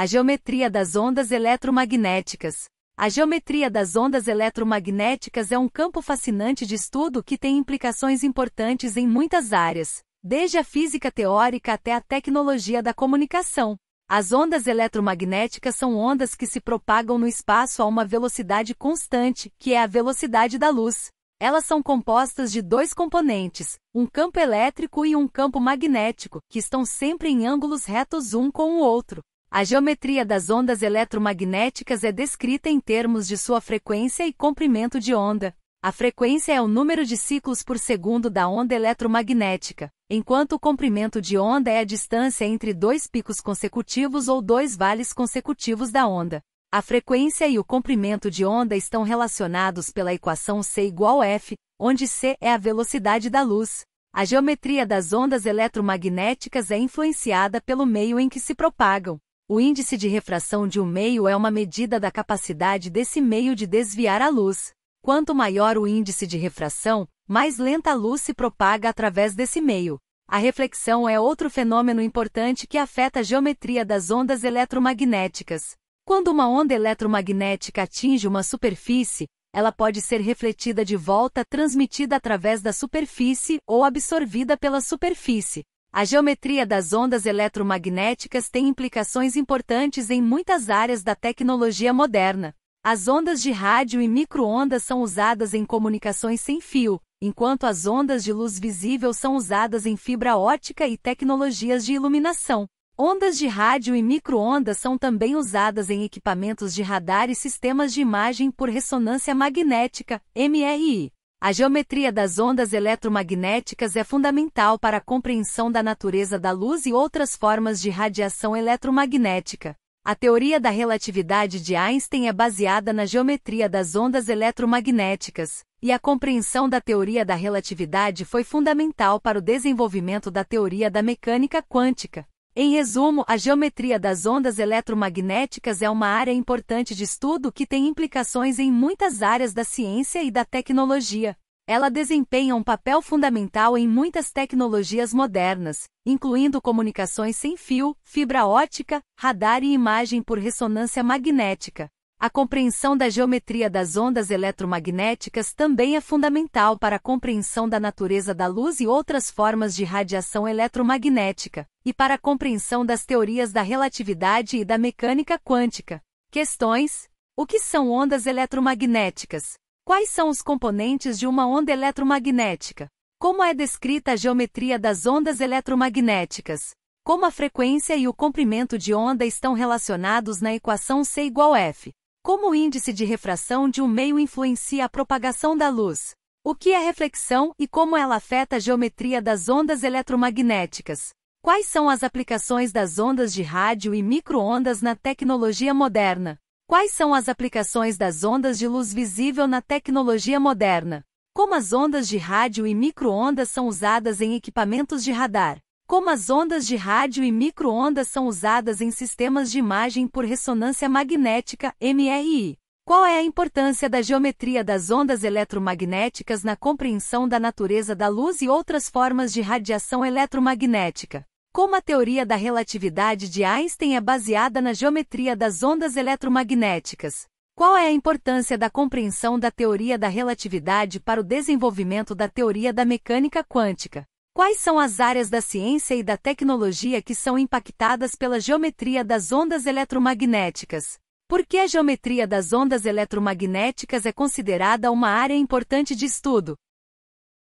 A geometria das ondas eletromagnéticas. A geometria das ondas eletromagnéticas é um campo fascinante de estudo que tem implicações importantes em muitas áreas, desde a física teórica até a tecnologia da comunicação. As ondas eletromagnéticas são ondas que se propagam no espaço a uma velocidade constante, que é a velocidade da luz. Elas são compostas de dois componentes, um campo elétrico e um campo magnético, que estão sempre em ângulos retos um com o outro. A geometria das ondas eletromagnéticas é descrita em termos de sua frequência e comprimento de onda. A frequência é o número de ciclos por segundo da onda eletromagnética, enquanto o comprimento de onda é a distância entre dois picos consecutivos ou dois vales consecutivos da onda. A frequência e o comprimento de onda estão relacionados pela equação C igual F, onde C é a velocidade da luz. A geometria das ondas eletromagnéticas é influenciada pelo meio em que se propagam. O índice de refração de um meio é uma medida da capacidade desse meio de desviar a luz. Quanto maior o índice de refração, mais lenta a luz se propaga através desse meio. A reflexão é outro fenômeno importante que afeta a geometria das ondas eletromagnéticas. Quando uma onda eletromagnética atinge uma superfície, ela pode ser refletida de volta, transmitida através da superfície ou absorvida pela superfície. A geometria das ondas eletromagnéticas tem implicações importantes em muitas áreas da tecnologia moderna. As ondas de rádio e microondas são usadas em comunicações sem fio, enquanto as ondas de luz visível são usadas em fibra ótica e tecnologias de iluminação. Ondas de rádio e microondas são também usadas em equipamentos de radar e sistemas de imagem por ressonância magnética, MRI. A geometria das ondas eletromagnéticas é fundamental para a compreensão da natureza da luz e outras formas de radiação eletromagnética. A teoria da relatividade de Einstein é baseada na geometria das ondas eletromagnéticas, e a compreensão da teoria da relatividade foi fundamental para o desenvolvimento da teoria da mecânica quântica. Em resumo, a geometria das ondas eletromagnéticas é uma área importante de estudo que tem implicações em muitas áreas da ciência e da tecnologia. Ela desempenha um papel fundamental em muitas tecnologias modernas, incluindo comunicações sem fio, fibra ótica, radar e imagem por ressonância magnética. A compreensão da geometria das ondas eletromagnéticas também é fundamental para a compreensão da natureza da luz e outras formas de radiação eletromagnética, e para a compreensão das teorias da relatividade e da mecânica quântica. Questões: O que são ondas eletromagnéticas? Quais são os componentes de uma onda eletromagnética? Como é descrita a geometria das ondas eletromagnéticas? Como a frequência e o comprimento de onda estão relacionados na equação C igual F? Como o índice de refração de um meio influencia a propagação da luz? O que é reflexão e como ela afeta a geometria das ondas eletromagnéticas? Quais são as aplicações das ondas de rádio e microondas na tecnologia moderna? Quais são as aplicações das ondas de luz visível na tecnologia moderna? Como as ondas de rádio e microondas são usadas em equipamentos de radar? Como as ondas de rádio e microondas são usadas em sistemas de imagem por ressonância magnética, MRI. Qual é a importância da geometria das ondas eletromagnéticas na compreensão da natureza da luz e outras formas de radiação eletromagnética? Como a teoria da relatividade de Einstein é baseada na geometria das ondas eletromagnéticas? Qual é a importância da compreensão da teoria da relatividade para o desenvolvimento da teoria da mecânica quântica? Quais são as áreas da ciência e da tecnologia que são impactadas pela geometria das ondas eletromagnéticas? Por que a geometria das ondas eletromagnéticas é considerada uma área importante de estudo?